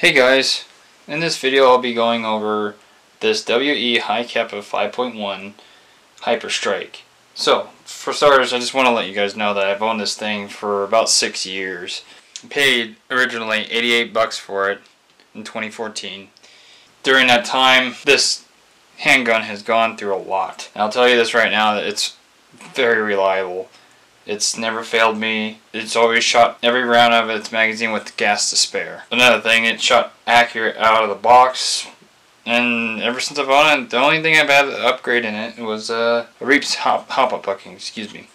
Hey guys, in this video I'll be going over this WE Hi-Capa 5.1 Hyper Strike. So, for starters, I just want to let you guys know that I've owned this thing for about six years. I paid originally 88 bucks for it in 2014. During that time, this handgun has gone through a lot. And I'll tell you this right now that it's very reliable. It's never failed me. It's always shot every round of its magazine with gas to spare. Another thing, it shot accurate out of the box. And ever since I've owned it, the only thing I've had to upgrade in it was uh, a Reaps hop, hop up bucking, excuse me.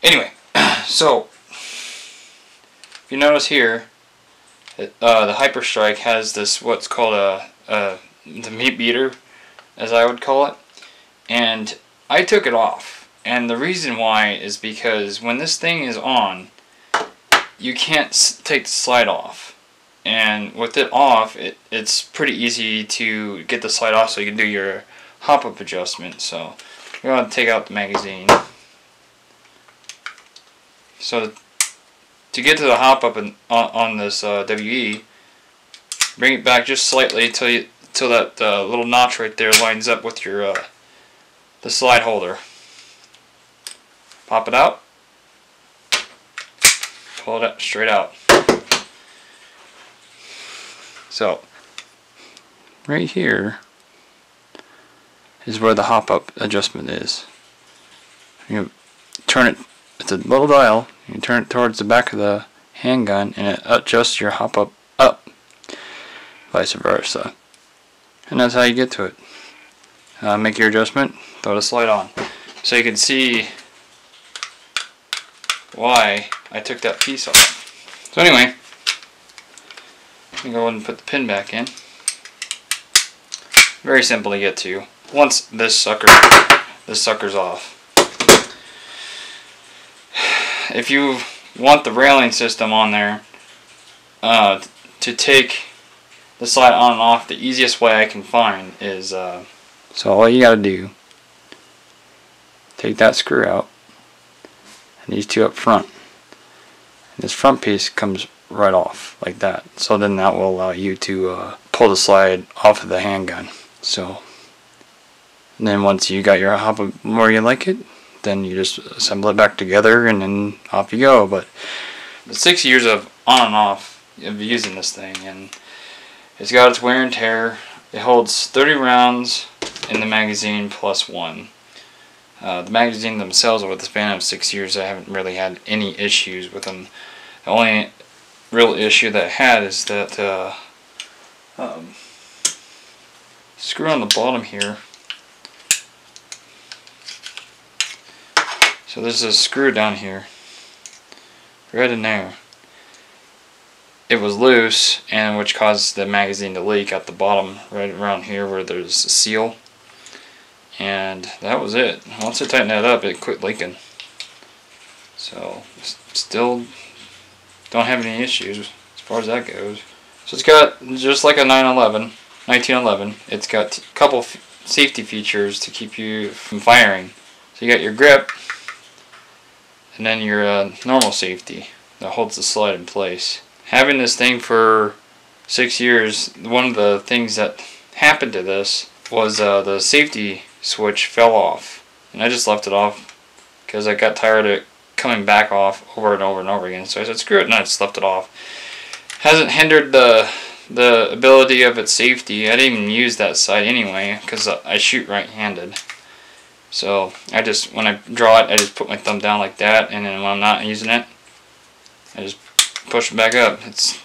Anyway, so, if you notice here, it, uh, the Hyper Strike has this, what's called a, a, the meat beater, as I would call it. And I took it off and the reason why is because when this thing is on, you can't take the slide off. And with it off, it, it's pretty easy to get the slide off so you can do your hop-up adjustment. So we're going to take out the magazine. So to get to the hop-up on, on this uh, WE, bring it back just slightly till you till that uh, little notch right there lines up with your uh, the slide holder. Pop it out. Pull it straight out. So, right here is where the hop up adjustment is. You turn it, it's a little dial, you turn it towards the back of the handgun and it adjusts your hop up up, vice versa. And that's how you get to it. Uh, make your adjustment, throw the slide on. So you can see why I took that piece off. So anyway, let me go ahead and put the pin back in. Very simple to get to. Once this sucker, this sucker's off. If you want the railing system on there, uh, to take the slide on and off, the easiest way I can find is, uh, so all you gotta do, take that screw out, and these two up front. And this front piece comes right off like that. So then that will allow you to uh, pull the slide off of the handgun. So then once you got your hop where you like it, then you just assemble it back together and then off you go. But six years of on and off of using this thing and it's got its wear and tear. It holds 30 rounds in the magazine plus one. Uh, the magazine themselves, over the span of six years, I haven't really had any issues with them. The only real issue that I had is that uh, um, screw on the bottom here. So there's a screw down here, right in there. It was loose, and which caused the magazine to leak at the bottom, right around here where there's a seal and that was it. Once I tightened that up, it quit leaking. So, still don't have any issues as far as that goes. So it's got, just like a 911, 1911, it's got a couple safety features to keep you from firing. So you got your grip, and then your uh, normal safety that holds the slide in place. Having this thing for six years, one of the things that happened to this was uh, the safety switch fell off. And I just left it off because I got tired of it coming back off over and over and over again. So I said, screw it, and I just left it off. Hasn't hindered the the ability of its safety. I didn't even use that sight anyway because I shoot right-handed. So I just, when I draw it, I just put my thumb down like that, and then when I'm not using it, I just push it back up. It's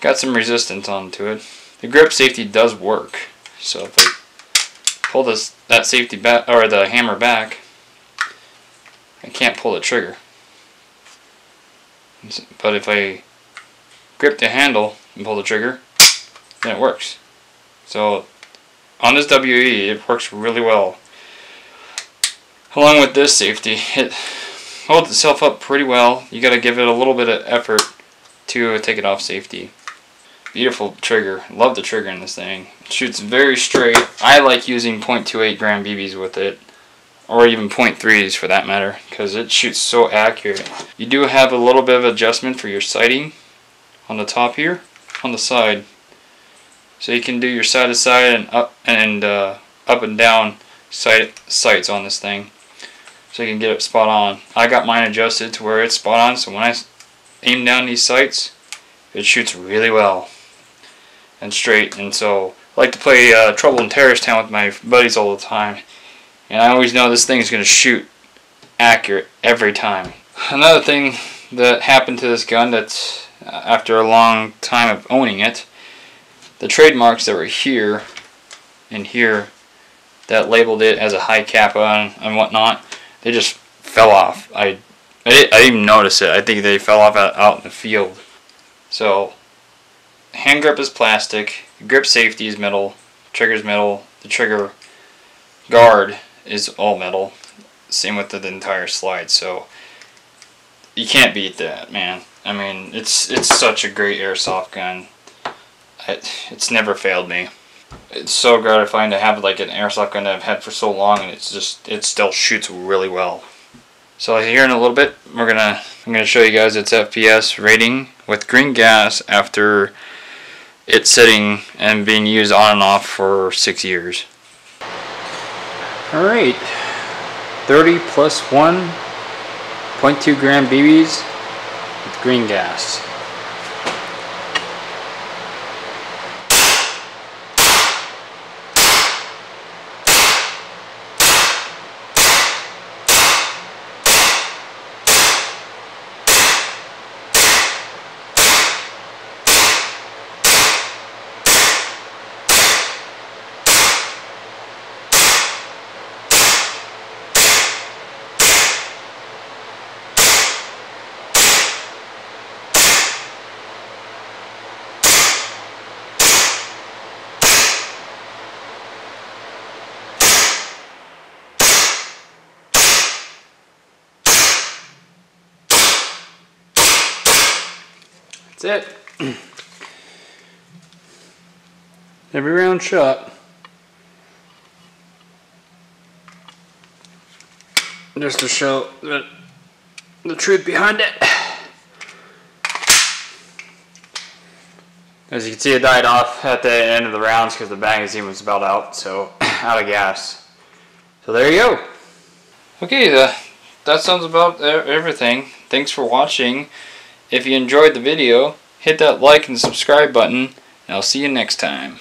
got some resistance onto it. The grip safety does work. So if I pull this that safety back or the hammer back, I can't pull the trigger. But if I grip the handle and pull the trigger, then it works. So on this WE, it works really well. Along with this safety, it holds itself up pretty well. You got to give it a little bit of effort to take it off safety. Beautiful trigger. Love the trigger in this thing. Shoots very straight. I like using .28 gram BBs with it. Or even .3s for that matter. Because it shoots so accurate. You do have a little bit of adjustment for your sighting on the top here. On the side. So you can do your side to side and up and uh, up and down sight, sights on this thing. So you can get it spot on. I got mine adjusted to where it's spot on so when I aim down these sights it shoots really well and straight and so I like to play uh, Trouble in Terrorist Town with my buddies all the time and I always know this thing is going to shoot accurate every time. Another thing that happened to this gun that's uh, after a long time of owning it, the trademarks that were here and here that labeled it as a Hi-Capa and, and whatnot, they just fell off. I, I, didn't, I didn't even notice it. I think they fell off out, out in the field. So, hand grip is plastic, grip safety is metal, trigger's metal, the trigger guard is all metal. Same with the, the entire slide. So, you can't beat that, man. I mean, it's it's such a great airsoft gun. It, it's never failed me. It's so gratifying to have like an airsoft gun that I've had for so long, and it's just it still shoots really well. So here in a little bit, we're gonna I'm gonna show you guys its FPS rating with green gas after it's sitting and being used on and off for six years. All right, 30 plus one 0.2 gram BBs with green gas. That's it. Every round shot. Just to show the, the truth behind it. As you can see, it died off at the end of the rounds because the magazine was about out, so out of gas. So there you go. Okay, the, that sounds about everything. Thanks for watching. If you enjoyed the video, hit that like and subscribe button, and I'll see you next time.